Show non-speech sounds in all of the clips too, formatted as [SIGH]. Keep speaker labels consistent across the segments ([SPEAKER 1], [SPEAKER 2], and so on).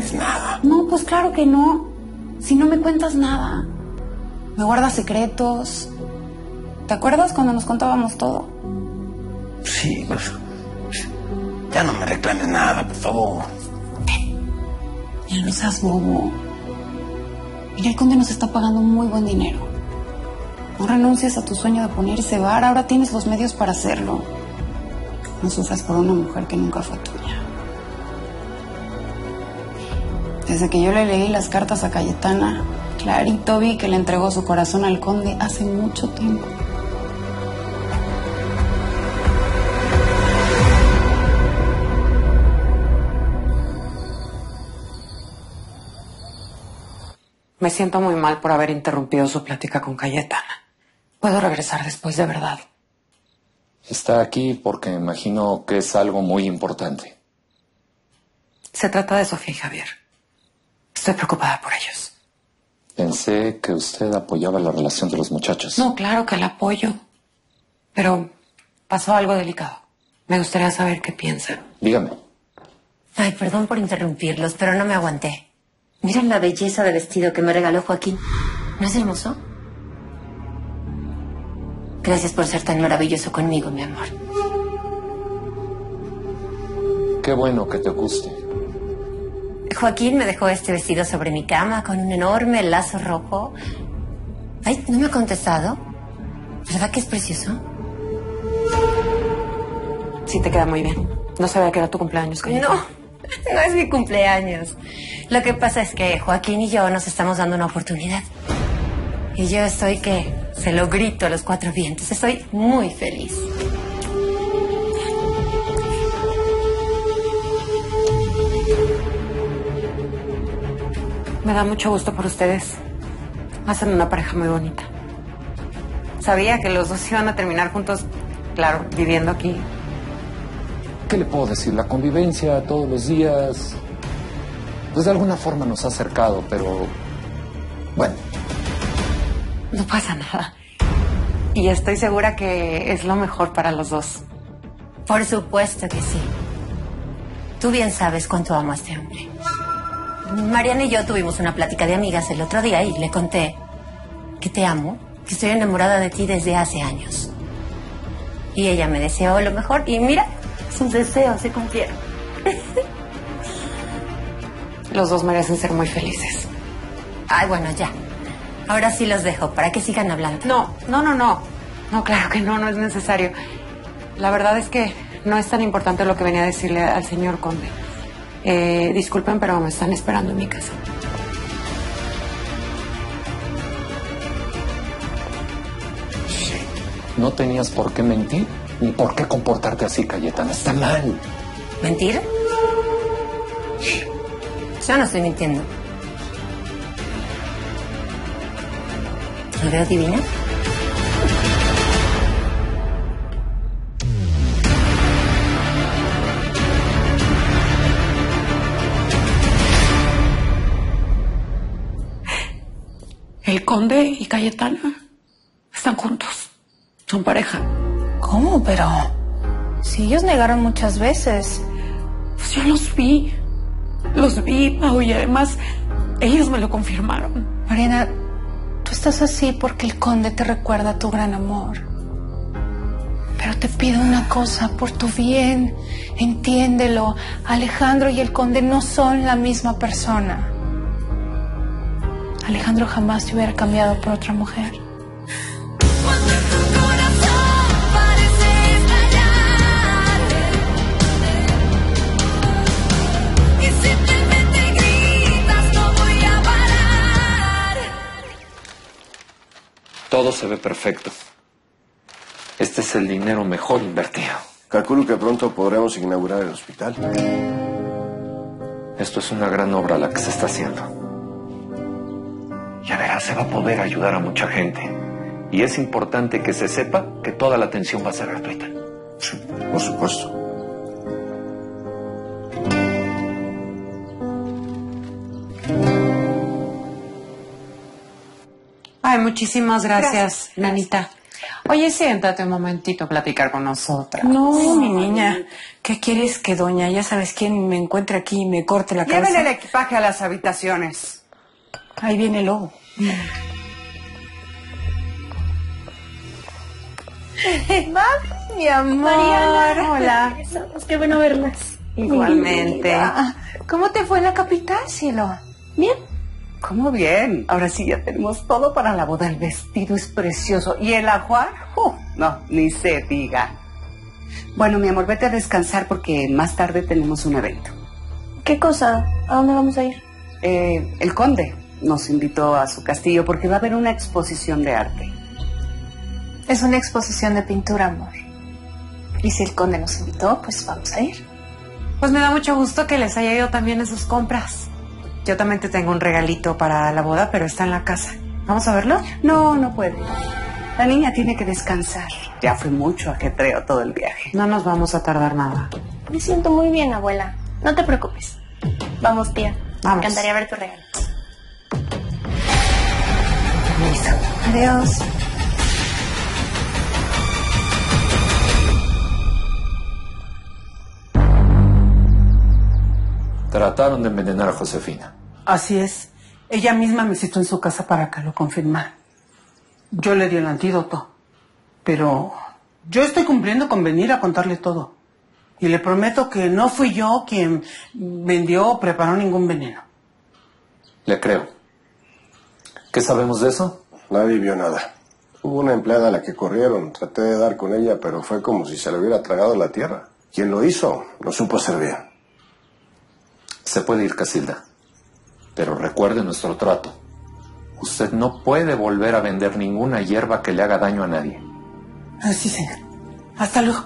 [SPEAKER 1] tienes nada.
[SPEAKER 2] No, pues claro que no. Si no me cuentas nada. Me guardas secretos. ¿Te acuerdas cuando nos contábamos todo?
[SPEAKER 1] Sí, pues. Ya no me reclames nada, por favor.
[SPEAKER 2] Ya no seas bobo. Mira, el conde nos está pagando muy buen dinero. No renuncias a tu sueño de ponerse bar, ahora tienes los medios para hacerlo. No sufras por una mujer que nunca fue tuya. Desde que yo le leí las cartas a Cayetana, clarito vi que le entregó su corazón al conde hace mucho tiempo. Me siento muy mal por haber interrumpido su plática con Cayetana. Puedo regresar después de verdad.
[SPEAKER 3] Está aquí porque imagino que es algo muy importante.
[SPEAKER 2] Se trata de Sofía y Javier. Estoy preocupada por ellos.
[SPEAKER 3] Pensé que usted apoyaba la relación de los muchachos.
[SPEAKER 2] No, claro que la apoyo. Pero pasó algo delicado. Me gustaría saber qué piensa.
[SPEAKER 3] Dígame.
[SPEAKER 4] Ay, perdón por interrumpirlos, pero no me aguanté. Miren la belleza de vestido que me regaló Joaquín. ¿No es hermoso? Gracias por ser tan maravilloso conmigo, mi amor.
[SPEAKER 3] Qué bueno que te guste.
[SPEAKER 4] Joaquín me dejó este vestido sobre mi cama con un enorme lazo rojo. Ay, no me ha contestado. ¿Verdad que es precioso?
[SPEAKER 2] Sí, te queda muy bien. No sabía que era tu cumpleaños, Cayetana.
[SPEAKER 4] No, no es mi cumpleaños. Lo que pasa es que Joaquín y yo nos estamos dando una oportunidad. Y yo estoy que se lo grito a los cuatro vientos. Estoy muy feliz.
[SPEAKER 2] Me da mucho gusto por ustedes. Hacen una pareja muy bonita. Sabía que los dos iban a terminar juntos, claro, viviendo aquí.
[SPEAKER 3] ¿Qué le puedo decir? La convivencia todos los días, pues de alguna forma nos ha acercado, pero bueno,
[SPEAKER 2] No pasa nada. Y estoy segura que es lo mejor para los dos.
[SPEAKER 4] Por supuesto que sí. Tú bien sabes cuánto amo a este hombre. Mariana y yo tuvimos una plática de amigas el otro día y le conté que te amo, que estoy enamorada de ti desde hace años. Y ella me deseó lo mejor y mira, sus deseos se cumplieron. [LAUGHS]
[SPEAKER 2] Los dos merecen ser muy felices.
[SPEAKER 4] Ay, bueno, ya. Ahora sí los dejo para que sigan hablando.
[SPEAKER 2] No, no, no, no. No, claro que no, no es necesario. La verdad es que no es tan importante lo que venía a decirle al señor conde. Eh, disculpen, pero me están esperando en mi casa.
[SPEAKER 3] no tenías por qué mentir ni por qué comportarte así, Cayetana. Está mal.
[SPEAKER 4] ¿Mentir? Yo no estoy mintiendo. ¿Me veo divina?
[SPEAKER 2] El conde y Cayetana están juntos. Son pareja.
[SPEAKER 5] ¿Cómo? Pero si ellos negaron muchas veces.
[SPEAKER 2] Pues yo los vi. Los vi, Pau, y además ellos me lo confirmaron.
[SPEAKER 5] Mariana, tú estás así porque el conde te recuerda tu gran amor. Pero te pido una cosa, por tu bien, entiéndelo. Alejandro y el conde no son la misma persona. Alejandro jamás te hubiera cambiado por otra mujer.
[SPEAKER 6] Cuando tu corazón parece estallar y simplemente gritas no voy a parar.
[SPEAKER 3] Todo se ve perfecto. Este es el dinero mejor invertido.
[SPEAKER 1] Calculo que pronto podremos inaugurar el hospital.
[SPEAKER 3] Esto es una gran obra la que se está haciendo. Ya verás, se va a poder ayudar a mucha gente. Y es importante que se sepa que toda la atención va a ser gratuita.
[SPEAKER 1] Sí, por supuesto.
[SPEAKER 2] Ay, muchísimas gracias, Nanita.
[SPEAKER 7] Oye, siéntate un momentito a platicar con nosotras.
[SPEAKER 8] No, mi niña. ¿Qué quieres que doña, ya sabes quién, me encuentre aquí y me corte la
[SPEAKER 7] Lleven
[SPEAKER 8] cabeza?
[SPEAKER 7] el equipaje a las habitaciones.
[SPEAKER 8] Ahí viene el lobo. [LAUGHS]
[SPEAKER 5] Mi amor.
[SPEAKER 9] Mariana.
[SPEAKER 5] Hola.
[SPEAKER 9] Qué bueno verlas.
[SPEAKER 7] Igualmente.
[SPEAKER 5] ¿Cómo te fue en la capital, cielo?
[SPEAKER 9] Bien.
[SPEAKER 7] ¿Cómo bien? Ahora sí ya tenemos todo para la boda. El vestido es precioso. ¿Y el ajuar? Uh, no, ni se diga. Bueno, mi amor, vete a descansar porque más tarde tenemos un evento.
[SPEAKER 9] ¿Qué cosa? ¿A dónde vamos a ir?
[SPEAKER 7] Eh, el conde nos invitó a su castillo porque va a haber una exposición de arte.
[SPEAKER 5] Es una exposición de pintura, amor. Y si el conde nos invitó, pues vamos a ir.
[SPEAKER 7] Pues me da mucho gusto que les haya ido también en sus compras. Yo también te tengo un regalito para la boda, pero está en la casa. ¿Vamos a verlo? No, no puede. La niña tiene que descansar. Ya fue mucho ajetreo todo el viaje. No nos vamos a tardar nada.
[SPEAKER 9] Me siento muy bien, abuela. No te preocupes. Vamos, tía.
[SPEAKER 7] Vamos.
[SPEAKER 9] Me encantaría ver tu regalo.
[SPEAKER 5] Adiós.
[SPEAKER 3] Trataron de envenenar a Josefina.
[SPEAKER 8] Así es. Ella misma me citó en su casa para que lo confirmara. Yo le di el antídoto. Pero yo estoy cumpliendo con venir a contarle todo. Y le prometo que no fui yo quien vendió o preparó ningún veneno.
[SPEAKER 3] Le creo. ¿Qué sabemos de eso?
[SPEAKER 10] Nadie vio nada. Hubo una empleada a la que corrieron. Traté de dar con ella, pero fue como si se le hubiera tragado la tierra. Quien lo hizo no supo hacer bien.
[SPEAKER 3] Se puede ir, Casilda. Pero recuerde nuestro trato. Usted no puede volver a vender ninguna hierba que le haga daño a nadie.
[SPEAKER 8] Ah, sí, señor. Hasta luego.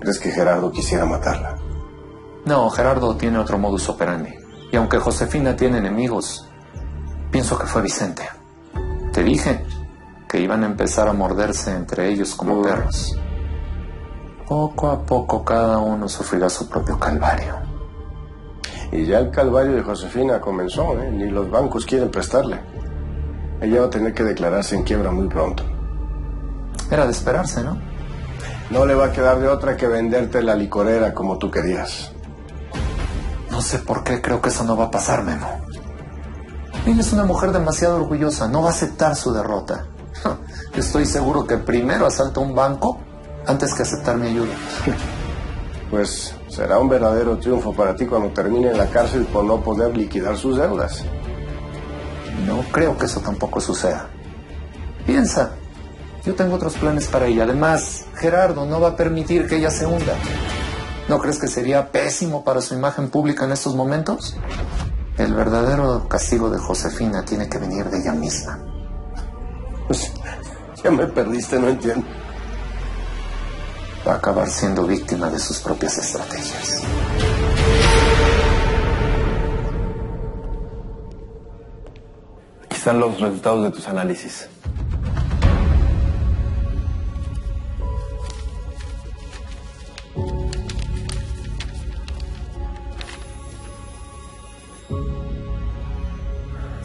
[SPEAKER 10] ¿Crees que Gerardo quisiera matarla?
[SPEAKER 3] No, Gerardo tiene otro modus operandi. Y aunque Josefina tiene enemigos, pienso que fue Vicente. Te dije que iban a empezar a morderse entre ellos como perros. Poco a poco cada uno sufrirá su propio calvario.
[SPEAKER 10] Y ya el calvario de Josefina comenzó, ¿eh? Ni los bancos quieren prestarle. Ella va a tener que declararse en quiebra muy pronto.
[SPEAKER 3] Era de esperarse, ¿no?
[SPEAKER 10] No le va a quedar de otra que venderte la licorera como tú querías.
[SPEAKER 3] No sé por qué creo que eso no va a pasar, Memo. Ella es una mujer demasiado orgullosa, no va a aceptar su derrota. Estoy seguro que primero asalta un banco antes que aceptar mi ayuda.
[SPEAKER 10] Pues será un verdadero triunfo para ti cuando termine en la cárcel por no poder liquidar sus deudas.
[SPEAKER 3] No creo que eso tampoco suceda. Piensa, yo tengo otros planes para ella. Además, Gerardo no va a permitir que ella se hunda. ¿No crees que sería pésimo para su imagen pública en estos momentos? El verdadero castigo de Josefina tiene que venir de ella misma.
[SPEAKER 10] Pues, ya me perdiste, no entiendo.
[SPEAKER 3] Va a acabar siendo víctima de sus propias estrategias.
[SPEAKER 1] Aquí están los resultados de tus análisis.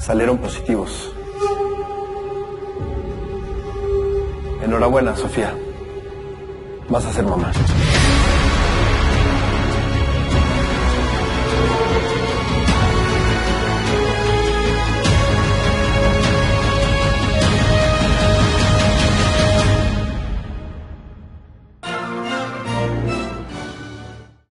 [SPEAKER 1] Salieron positivos. Enhorabuena, Sofía. Vas a ser mamá.